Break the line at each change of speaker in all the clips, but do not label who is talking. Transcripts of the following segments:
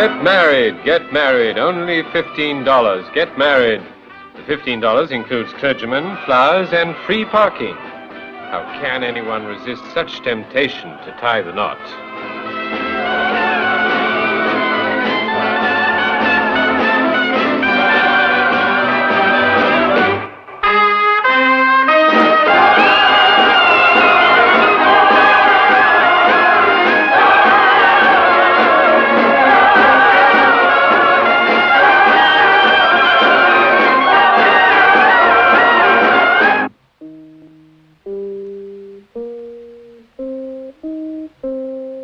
Get married, get married. Only $15. Get married. The $15 includes clergymen, flowers, and free parking. How can anyone resist such temptation to tie the knot?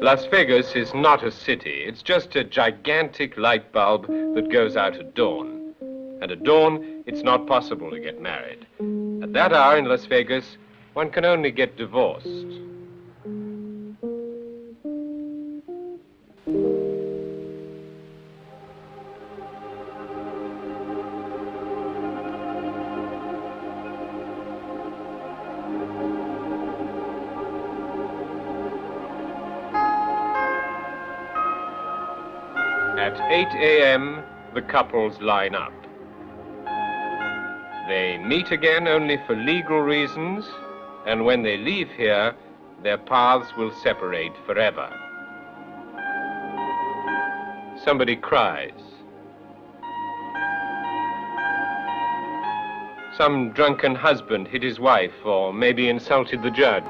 Las Vegas is not a city. It's just a gigantic light bulb that goes out at dawn. And at dawn, it's not possible to get married. At that hour in Las Vegas, one can only get divorced. At 8 a.m., the couples line up. They meet again only for legal reasons, and when they leave here, their paths will separate forever. Somebody cries. Some drunken husband hit his wife or maybe insulted the judge.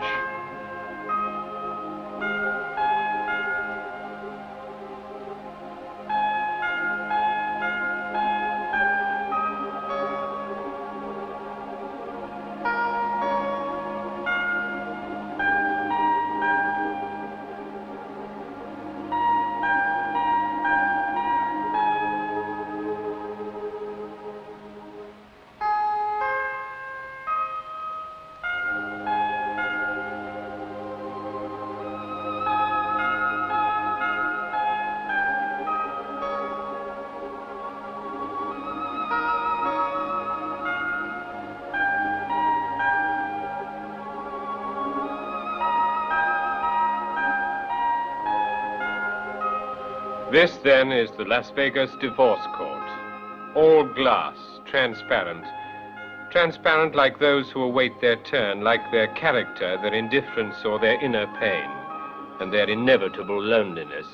This, then, is the Las Vegas divorce court. All glass, transparent. Transparent like those who await their turn, like their character, their indifference, or their inner pain, and their inevitable loneliness.